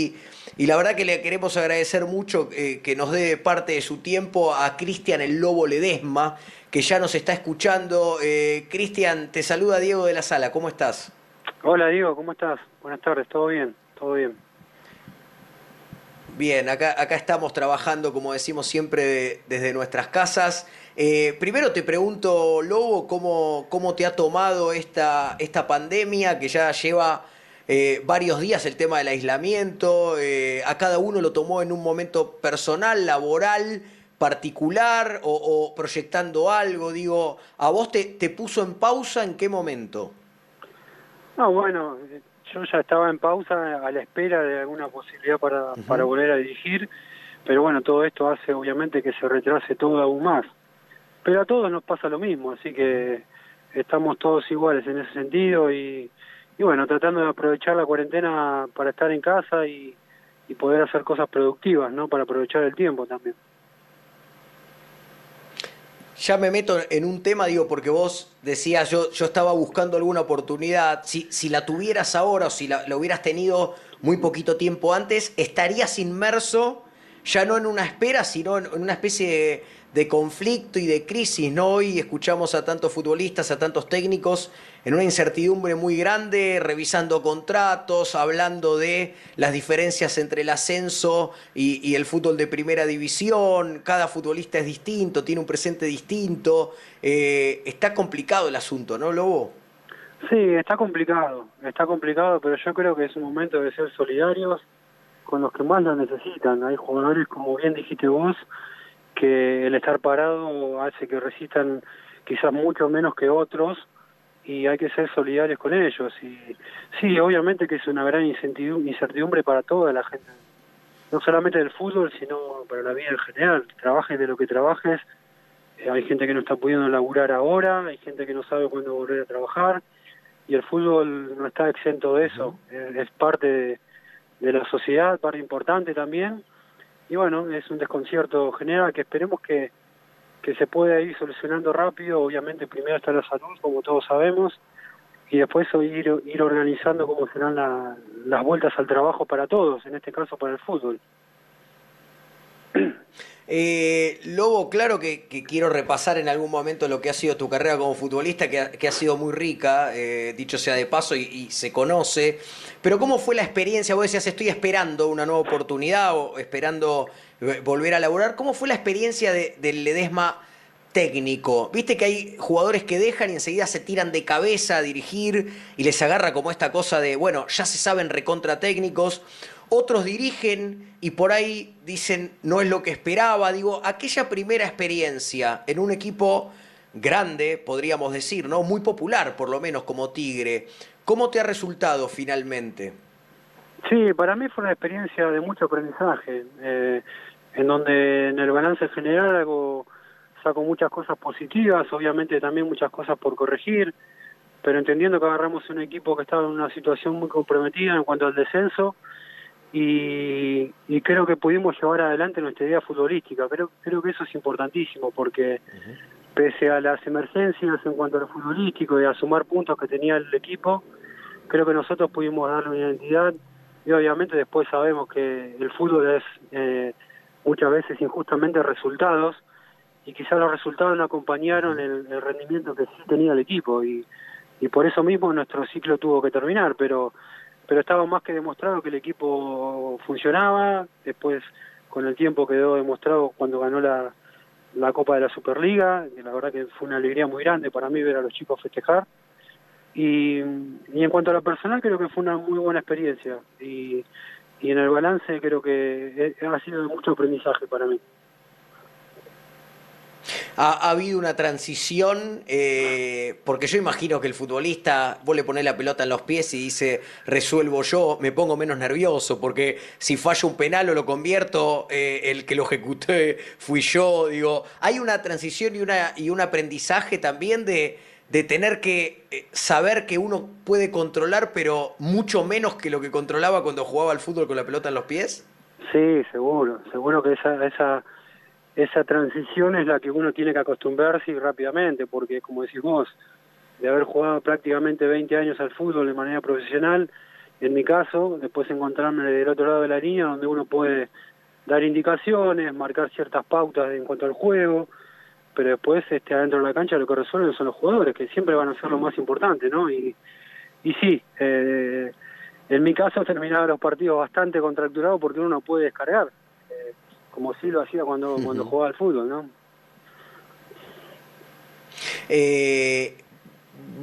y, y la verdad que le queremos agradecer mucho eh, que nos dé parte de su tiempo a Cristian el Lobo Ledesma, que ya nos está escuchando. Eh, Cristian, te saluda Diego de la Sala, ¿cómo estás? Hola Diego, ¿cómo estás? Buenas tardes, ¿todo bien? ¿Todo bien? Bien, acá, acá estamos trabajando, como decimos siempre, desde nuestras casas. Eh, primero te pregunto, Lobo, ¿cómo, cómo te ha tomado esta, esta pandemia que ya lleva eh, varios días el tema del aislamiento? Eh, ¿A cada uno lo tomó en un momento personal, laboral, particular o, o proyectando algo? Digo, ¿a vos te, te puso en pausa en qué momento? No, bueno, yo ya estaba en pausa a la espera de alguna posibilidad para, para volver a dirigir, pero bueno, todo esto hace obviamente que se retrase todo aún más. Pero a todos nos pasa lo mismo, así que estamos todos iguales en ese sentido y, y bueno, tratando de aprovechar la cuarentena para estar en casa y, y poder hacer cosas productivas, ¿no? Para aprovechar el tiempo también. Ya me meto en un tema, digo, porque vos decías, yo, yo estaba buscando alguna oportunidad, si, si la tuvieras ahora o si la, la hubieras tenido muy poquito tiempo antes, estarías inmerso ya no en una espera, sino en, en una especie de, de conflicto y de crisis, ¿no? Hoy escuchamos a tantos futbolistas, a tantos técnicos en una incertidumbre muy grande, revisando contratos, hablando de las diferencias entre el ascenso y, y el fútbol de primera división, cada futbolista es distinto, tiene un presente distinto, eh, está complicado el asunto, ¿no, Lobo? Sí, está complicado, está complicado, pero yo creo que es un momento de ser solidarios con los que más lo necesitan. Hay jugadores, como bien dijiste vos, que el estar parado hace que resistan quizás mucho menos que otros y hay que ser solidarios con ellos. Y sí, obviamente que es una gran incertidumbre para toda la gente, no solamente del fútbol, sino para la vida en general. Trabajes de lo que trabajes, eh, hay gente que no está pudiendo laburar ahora, hay gente que no sabe cuándo volver a trabajar y el fútbol no está exento de eso, es, es parte de, de la sociedad, parte importante también y bueno, es un desconcierto general que esperemos que, que se pueda ir solucionando rápido, obviamente primero está la salud, como todos sabemos, y después ir, ir organizando cómo serán la, las vueltas al trabajo para todos, en este caso para el fútbol. Eh, Lobo, claro que, quiero repasar en algún momento lo que ha sido tu carrera como futbolista, que ha, sido muy rica, eh, dicho sea de paso, y, y, se conoce. Pero ¿cómo fue la experiencia? Vos decías, estoy esperando una nueva oportunidad o esperando eh, volver a laburar. ¿Cómo fue la experiencia de, del Ledesma técnico? Viste que hay jugadores que dejan y enseguida se tiran de cabeza a dirigir y les agarra como esta cosa de, bueno, ya se saben recontra técnicos otros dirigen y por ahí dicen no es lo que esperaba. Digo, aquella primera experiencia en un equipo grande, podríamos decir, ¿no? Muy popular, por lo menos, como Tigre. ¿Cómo te ha resultado finalmente? Sí, para mí fue una experiencia de mucho aprendizaje, eh, en donde en el balance general hago, saco muchas cosas positivas, obviamente también muchas cosas por corregir, pero entendiendo que agarramos un equipo que estaba en una situación muy comprometida en cuanto al descenso, y, y, creo que pudimos llevar adelante nuestra idea futbolística. Creo, creo que eso es importantísimo porque uh -huh. pese a las emergencias en cuanto a lo futbolístico y a sumar puntos que tenía el equipo, creo que nosotros pudimos darle una identidad y obviamente después sabemos que el fútbol es eh, muchas veces injustamente resultados y quizás los resultados no acompañaron el, el rendimiento que sí tenía el equipo y, y por eso mismo nuestro ciclo tuvo que terminar, pero pero estaba más que demostrado que el equipo funcionaba, después con el tiempo quedó demostrado cuando ganó la, la Copa de la Superliga, que la verdad que fue una alegría muy grande para mí ver a los chicos festejar. Y, y en cuanto a lo personal creo que fue una muy buena experiencia y, y en el balance creo que ha sido de mucho aprendizaje para mí. Ha, ha, habido una transición, eh, porque yo imagino que el futbolista, vos le ponés la pelota en los pies y dice, resuelvo yo, me pongo menos nervioso, porque si fallo un penal o lo convierto, eh, el que lo ejecuté fui yo, digo, hay una transición y, una, y un aprendizaje también de, de tener que eh, saber que uno puede controlar, pero mucho menos que lo que controlaba cuando jugaba al fútbol con la pelota en los pies. Sí, seguro, seguro que esa esa transición es la que uno tiene que acostumbrarse rápidamente, porque como decís vos, de haber jugado prácticamente 20 años al fútbol de manera profesional en mi caso, después encontrarme del otro lado de la línea donde uno puede dar indicaciones, marcar ciertas pautas en cuanto al juego, pero después este adentro de la cancha lo que resuelven son los jugadores, que siempre van a ser lo más importante, ¿no? Y, y sí, eh, en mi caso terminaba los partidos bastante contracturados porque uno no puede descargar, como sí lo hacía cuando, cuando jugaba al fútbol, ¿no? Eh,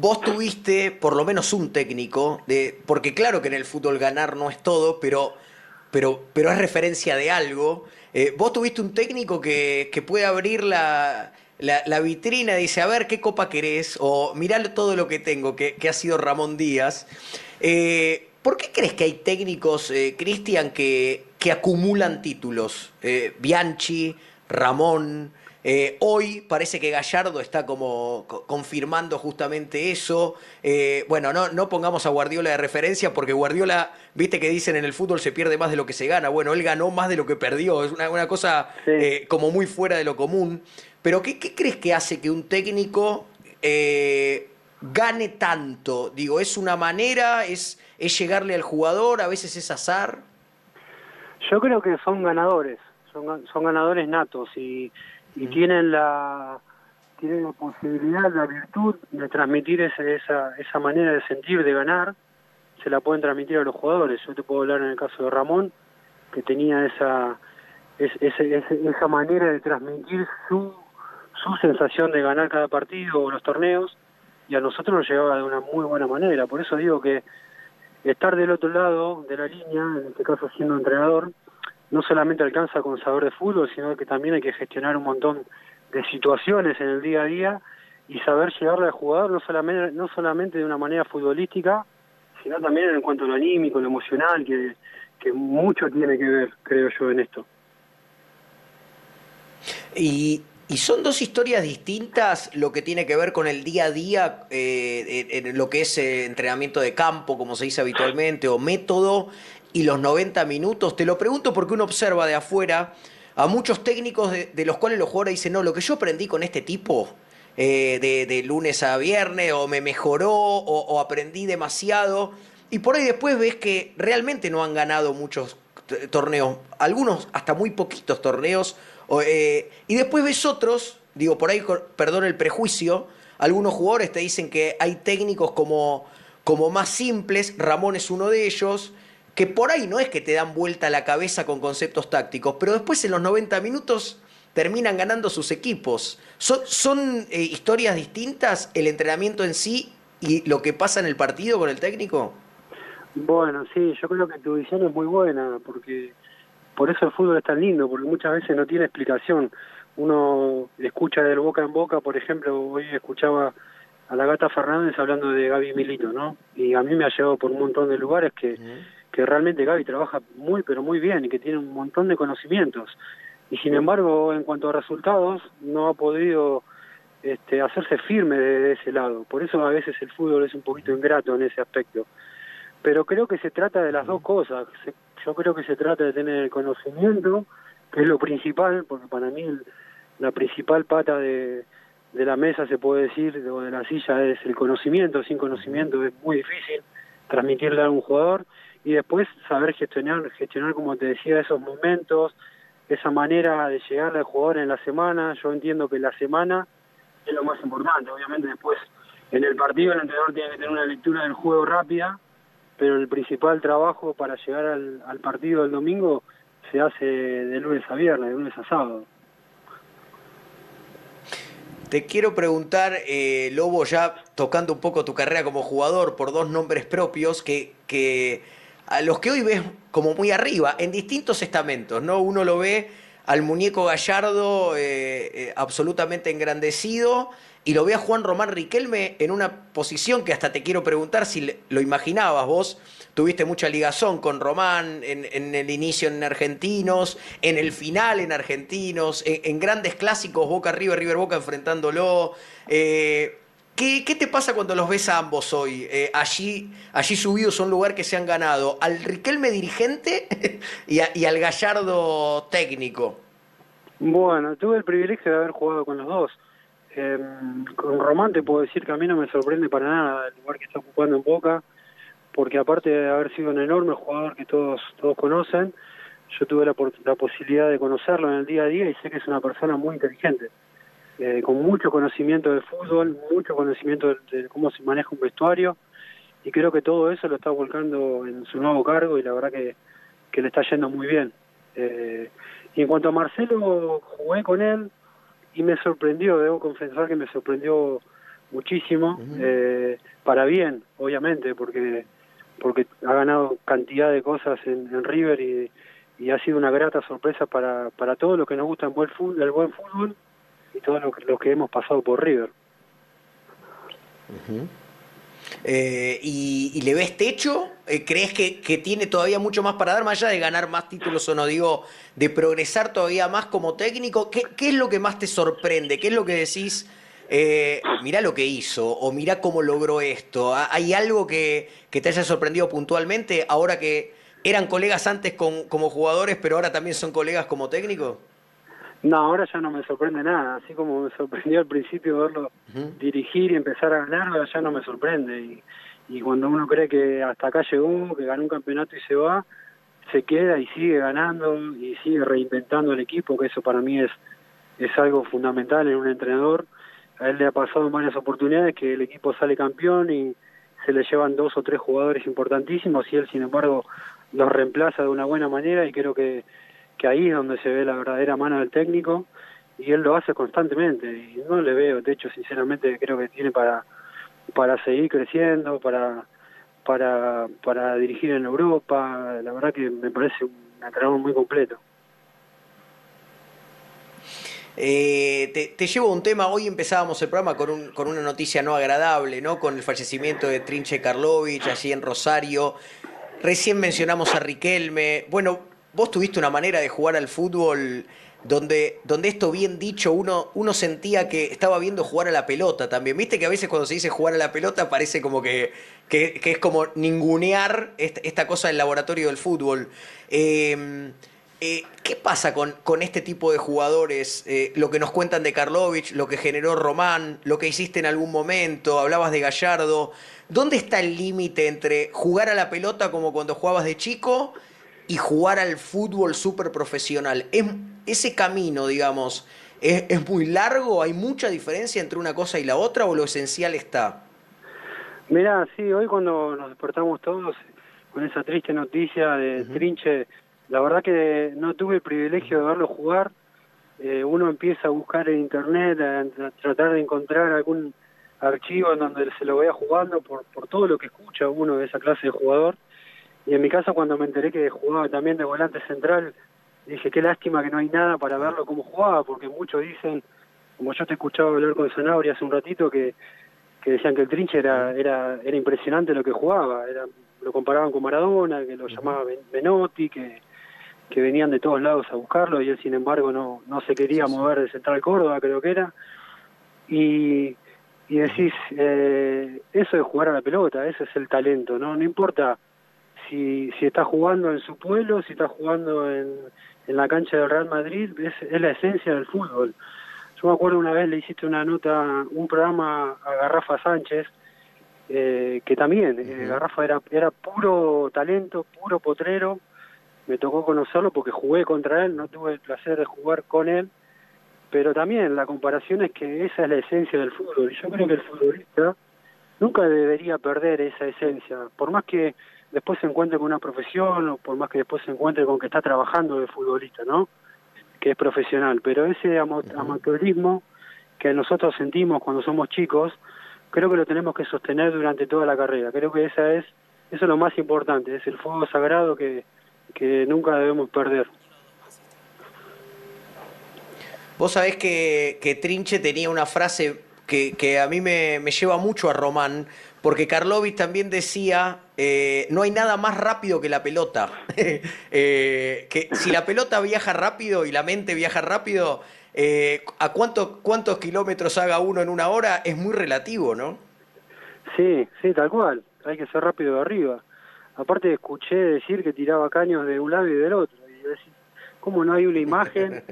vos tuviste por lo menos un técnico, de, porque claro que en el fútbol ganar no es todo, pero, pero, pero es referencia de algo. Eh, vos tuviste un técnico que, que puede abrir la, la, vitrina y dice, a ver, ¿qué copa querés? O mirá todo lo que tengo, que, que ha sido Ramón Díaz. Eh, ¿Por qué crees que hay técnicos, eh, Cristian, que, que acumulan títulos? Bianchi, Ramón, eh, hoy parece que Gallardo está como confirmando justamente eso. Eh, bueno, no, no pongamos a Guardiola de referencia porque Guardiola, viste que dicen en el fútbol se pierde más de lo que se gana. Bueno, él ganó más de lo que perdió. Es una, cosa eh, como muy fuera de lo común. Pero ¿qué, crees que hace que un técnico gane tanto? Digo, ¿es una manera? ¿Es, ¿Es llegarle al jugador? ¿A veces es azar? Yo creo que son ganadores. Son, son ganadores natos y y tienen la tienen la posibilidad, la virtud de transmitir esa, esa, esa manera de sentir, de ganar, se la pueden transmitir a los jugadores. Yo te puedo hablar en el caso de Ramón, que tenía esa, esa, esa manera de transmitir su, su sensación de ganar cada partido o los torneos, y a nosotros nos llegaba de una muy buena manera. Por eso digo que estar del otro lado de la línea, en este caso siendo entrenador, no solamente alcanza con saber de fútbol, sino que también hay que gestionar un montón de situaciones en el día a día y saber llegarle al jugador no solamente, no solamente de una manera futbolística, sino también en cuanto a lo anímico, lo emocional, que, que mucho tiene que ver, creo yo, en esto. Y, y son dos historias distintas lo que tiene que ver con el día a día, eh, en lo que es eh, entrenamiento de campo, como se dice habitualmente, o método, y los 90 minutos? Te lo pregunto porque uno observa de afuera a muchos técnicos de, los cuales los jugadores dicen, no, lo que yo aprendí con este tipo eh, de, lunes a viernes, o me mejoró, o, aprendí demasiado, y por ahí después ves que realmente no han ganado muchos torneos, algunos hasta muy poquitos torneos, eh, y después ves otros, digo, por ahí, perdón el prejuicio, algunos jugadores te dicen que hay técnicos como, como más simples, Ramón es uno de ellos, que por ahí no es que te dan vuelta la cabeza con conceptos tácticos, pero después en los 90 minutos terminan ganando sus equipos. ¿Son, eh, historias distintas el entrenamiento en sí y lo que pasa en el partido con el técnico? Bueno, sí, yo creo que tu visión es muy buena, porque por eso el fútbol es tan lindo, porque muchas veces no tiene explicación. Uno escucha del boca en boca, por ejemplo, hoy escuchaba a la gata Fernández hablando de Gaby Milito, ¿no? Y a mí me ha llegado por un montón de lugares que que realmente Gaby trabaja muy pero muy bien y que tiene un montón de conocimientos. Y sin embargo en cuanto a resultados no ha podido este, hacerse firme de, ese lado. Por eso a veces el fútbol es un poquito ingrato en ese aspecto. Pero creo que se trata de las dos cosas yo creo que se trata de tener el conocimiento que es lo principal porque para mí la principal pata de, de la mesa se puede decir o de la silla es el conocimiento sin conocimiento es muy difícil transmitirle a un jugador y después saber gestionar, gestionar como te decía, esos momentos, esa manera de llegar al jugador en la semana. Yo entiendo que la semana es lo más importante. Obviamente después en el partido el entrenador tiene que tener una lectura del juego rápida, pero el principal trabajo para llegar al, partido del domingo se hace de lunes a viernes, de lunes a sábado. Te quiero preguntar, eh, Lobo, ya tocando un poco tu carrera como jugador por dos nombres propios que, que a los que hoy ves como muy arriba, en distintos estamentos, ¿no? Uno lo ve al muñeco Gallardo eh, eh, absolutamente engrandecido y lo ve a Juan Román Riquelme en una posición que hasta te quiero preguntar si lo imaginabas vos. Tuviste mucha ligazón con Román en, el inicio en Argentinos, en el final en Argentinos, en, grandes clásicos Boca River, River Boca enfrentándolo. Eh, ¿Qué, te pasa cuando los ves a ambos hoy? Eh, allí, allí subidos a un lugar que se han ganado. ¿Al Riquelme dirigente y, al Gallardo técnico? Bueno, tuve el privilegio de haber jugado con los dos. Em, con Román te puedo decir que a mí no me sorprende para nada el lugar que está ocupando en Boca, porque aparte de haber sido un enorme jugador que todos todos conocen, yo tuve la, la posibilidad de conocerlo en el día a día y sé que es una persona muy inteligente, eh, con mucho conocimiento de fútbol, mucho conocimiento de, cómo se maneja un vestuario, y creo que todo eso lo está volcando en su nuevo cargo y la verdad que, que le está yendo muy bien. Eh, y en cuanto a Marcelo, jugué con él y me sorprendió, debo confesar que me sorprendió muchísimo, eh, para bien, obviamente, porque porque ha ganado cantidad de cosas en, River y, ha sido una grata sorpresa para, para todos los que nos gusta el buen fútbol, el buen fútbol y todos los que, hemos pasado por River. Eh, y, le ves techo? Eh, ¿Crees que, tiene todavía mucho más para dar, más allá de ganar más títulos o no? Digo, de progresar todavía más como técnico. ¿Qué, qué es lo que más te sorprende? ¿Qué es lo que decís? Eh, mirá lo que hizo o mirá cómo logró esto. ¿Hay algo que, que, te haya sorprendido puntualmente ahora que eran colegas antes con, como jugadores, pero ahora también son colegas como técnicos? No, ahora ya no me sorprende nada. Así como me sorprendió al principio verlo dirigir y empezar a ganar, ya no me sorprende. Y, y cuando uno cree que hasta acá llegó, que ganó un campeonato y se va, se queda y sigue ganando y sigue reinventando el equipo, que eso para mí es, es algo fundamental en un entrenador a él le ha pasado en varias oportunidades que el equipo sale campeón y se le llevan dos o tres jugadores importantísimos y él sin embargo los reemplaza de una buena manera y creo que, que ahí es donde se ve la verdadera mano del técnico y él lo hace constantemente y no le veo, de hecho sinceramente creo que tiene para para seguir creciendo, para para para dirigir en Europa, la verdad que me parece un entrenador muy completo. Eh, te, llevo un tema, hoy empezábamos el programa con, un, con una noticia no agradable, ¿no? Con el fallecimiento de Trinche Karlovich allí en Rosario. Recién mencionamos a Riquelme. Bueno, vos tuviste una manera de jugar al fútbol donde, donde esto bien dicho, uno, uno sentía que estaba viendo jugar a la pelota también. Viste que a veces cuando se dice jugar a la pelota parece como que, que, es como ningunear esta, esta, cosa del laboratorio del fútbol. Eh, eh, ¿Qué pasa con, con, este tipo de jugadores? Eh, lo que nos cuentan de Karlovich, lo que generó Román, lo que hiciste en algún momento, hablabas de Gallardo. ¿Dónde está el límite entre jugar a la pelota como cuando jugabas de chico y jugar al fútbol súper profesional? ¿Es, ¿Ese camino, digamos, es, es, muy largo? ¿Hay mucha diferencia entre una cosa y la otra o lo esencial está? Mira, sí, hoy cuando nos despertamos todos con esa triste noticia de Trinche la verdad que no tuve el privilegio de verlo jugar. Eh, uno empieza a buscar en internet, a, tratar de encontrar algún archivo en donde se lo vea jugando por, por todo lo que escucha uno de esa clase de jugador. Y en mi caso, cuando me enteré que jugaba también de volante central, dije, qué lástima que no hay nada para verlo cómo jugaba, porque muchos dicen, como yo te escuchaba hablar con Sanabria hace un ratito, que, que decían que el trinche era, era, era impresionante lo que jugaba, era, lo comparaban con Maradona, que lo llamaba Benotti, que, que venían de todos lados a buscarlo y él sin embargo no, no se quería mover de Central Córdoba, creo que era. Y, y decís, eh, eso de jugar a la pelota, ese es el talento, ¿no? No importa si, si está jugando en su pueblo, si está jugando en, en la cancha del Real Madrid, es, es la esencia del fútbol. Yo me acuerdo una vez le hiciste una nota, un programa a Garrafa Sánchez, eh, que también, eh, Garrafa era, era puro talento, puro potrero, me tocó conocerlo porque jugué contra él, no tuve el placer de jugar con él, pero también la comparación es que esa es la esencia del fútbol. Y yo creo que el futbolista nunca debería perder esa esencia, por más que después se encuentre con una profesión o por más que después se encuentre con que está trabajando de futbolista, ¿no? Que es profesional, pero ese amateurismo que nosotros sentimos cuando somos chicos, creo que lo tenemos que sostener durante toda la carrera. Creo que esa es eso es lo más importante, es el fuego sagrado que que nunca debemos perder. Vos sabés que, que Trinche tenía una frase que, que a mí me, me, lleva mucho a Román, porque Karlovich también decía, eh, no hay nada más rápido que la pelota. eh, que si la pelota viaja rápido y la mente viaja rápido, eh, a cuánto, cuántos kilómetros haga uno en una hora es muy relativo, ¿no? Sí, sí, tal cual. Hay que ser rápido de arriba. Aparte escuché decir que tiraba caños de un lado y del otro. Y ¿cómo no hay una imagen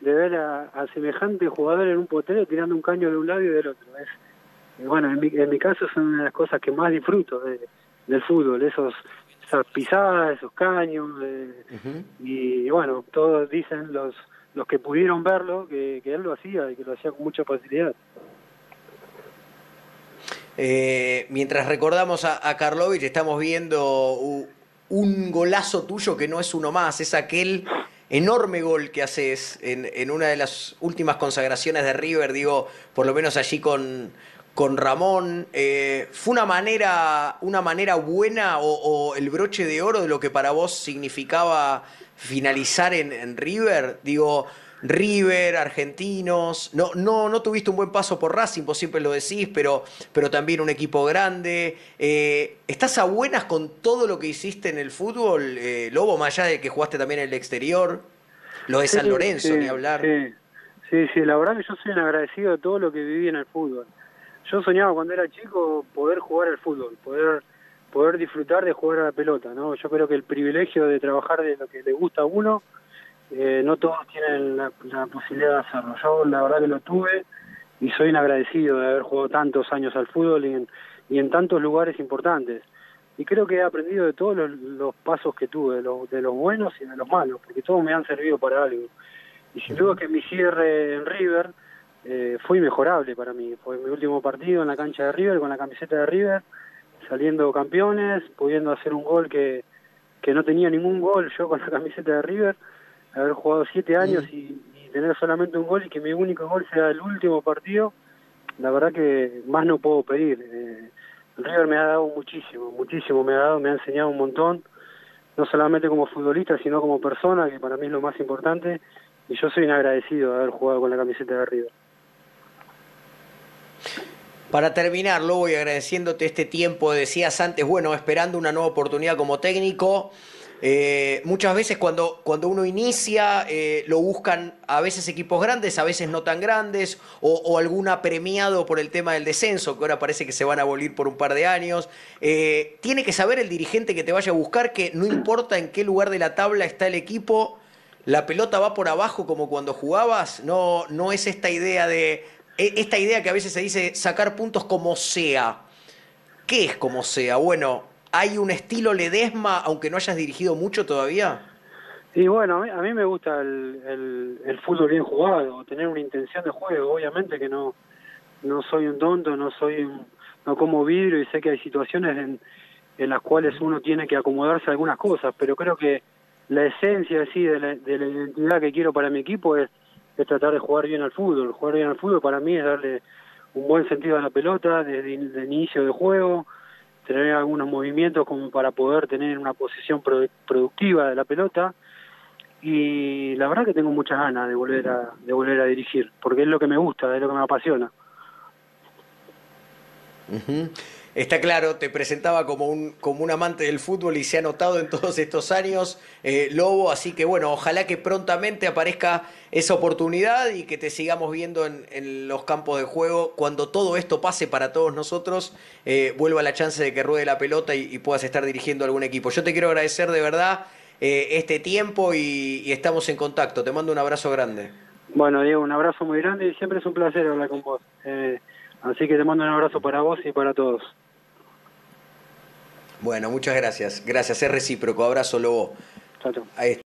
de ver a, semejante jugador en un potrero tirando un caño de un lado y del otro? Es, bueno, en mi, en mi caso son una de las cosas que más disfruto de, del fútbol, esos esas pisadas, esos caños, eh, y bueno, todos dicen los los que pudieron verlo que, él lo hacía y que lo hacía con mucha facilidad. Eh, mientras recordamos a, a Karlovich, estamos viendo un golazo tuyo que no es uno más, es aquel enorme gol que haces en, en, una de las últimas consagraciones de River, digo, por lo menos allí con, con Ramón. Eh, ¿Fue una manera, una manera buena o, el broche de oro de lo que para vos significaba finalizar en, River? Digo, River, argentinos, no, no, no tuviste un buen paso por Racing, vos siempre lo decís, pero, pero también un equipo grande. Eh, ¿Estás a buenas con todo lo que hiciste en el fútbol, eh, Lobo, más allá de que jugaste también en el exterior? Lo de San Lorenzo, ni hablar. Sí. sí, sí, la verdad que yo soy un agradecido de todo lo que viví en el fútbol yo soñaba cuando era chico poder jugar al fútbol, poder poder disfrutar de jugar a la pelota, ¿no? Yo creo que el privilegio de trabajar de lo que le gusta a uno, eh, no todos tienen la, posibilidad de hacerlo. Yo la verdad que lo tuve y soy agradecido de haber jugado tantos años al fútbol y en, y en tantos lugares importantes. Y creo que he aprendido de todos los, pasos que tuve, de, de los buenos y de los malos, porque todos me han servido para algo. Y sin duda que mi cierre en River eh, fue inmejorable para mí. Fue mi último partido en la cancha de River con la camiseta de River, saliendo campeones, pudiendo hacer un gol que, que no tenía ningún gol yo con la camiseta de River, haber jugado siete años y, tener solamente un gol y que mi único gol sea el último partido, la verdad que más no puedo pedir. Eh, River me ha dado muchísimo, muchísimo me ha dado, me ha enseñado un montón, no solamente como futbolista, sino como persona, que para mí es lo más importante, y yo soy un agradecido de haber jugado con la camiseta de River. Para terminar, lo voy agradeciéndote este tiempo, decías antes, bueno, esperando una nueva oportunidad como técnico. Eh, muchas veces cuando, cuando uno inicia eh, lo buscan a veces equipos grandes, a veces no tan grandes, o, alguna premiado por el tema del descenso, que ahora parece que se van a abolir por un par de años. Eh, tiene que saber el dirigente que te vaya a buscar que no importa en qué lugar de la tabla está el equipo, la pelota va por abajo como cuando jugabas, no, no es esta idea de esta idea que a veces se dice sacar puntos como sea. ¿Qué es como sea? Bueno, ¿hay un estilo Ledesma, aunque no hayas dirigido mucho todavía? Y bueno, a mí, me gusta el, el, fútbol bien jugado, tener una intención de juego. Obviamente que no, no soy un tonto, no soy un, no como vidrio y sé que hay situaciones en, en las cuales uno tiene que acomodarse a algunas cosas, pero creo que la esencia sí, de la, de la identidad que quiero para mi equipo es es tratar de jugar bien al fútbol. Jugar bien al fútbol para mí es darle un buen sentido a la pelota desde el inicio de juego, tener algunos movimientos como para poder tener una posición productiva de la pelota y la verdad que tengo muchas ganas de volver a de volver a dirigir porque es lo que me gusta, es lo que me apasiona. Está claro, te presentaba como un, como un amante del fútbol y se ha notado en todos estos años, eh, Lobo, así que bueno, ojalá que prontamente aparezca esa oportunidad y que te sigamos viendo en, los campos de juego. Cuando todo esto pase para todos nosotros, eh, vuelva la chance de que ruede la pelota y, puedas estar dirigiendo algún equipo. Yo te quiero agradecer de verdad eh, este tiempo y, estamos en contacto. Te mando un abrazo grande. Bueno, Diego, un abrazo muy grande y siempre es un placer hablar con vos. así que te mando un abrazo para vos y para todos. Bueno, muchas gracias. Gracias, es recíproco. Abrazo, Lobo. Chao, chao. Ahí está.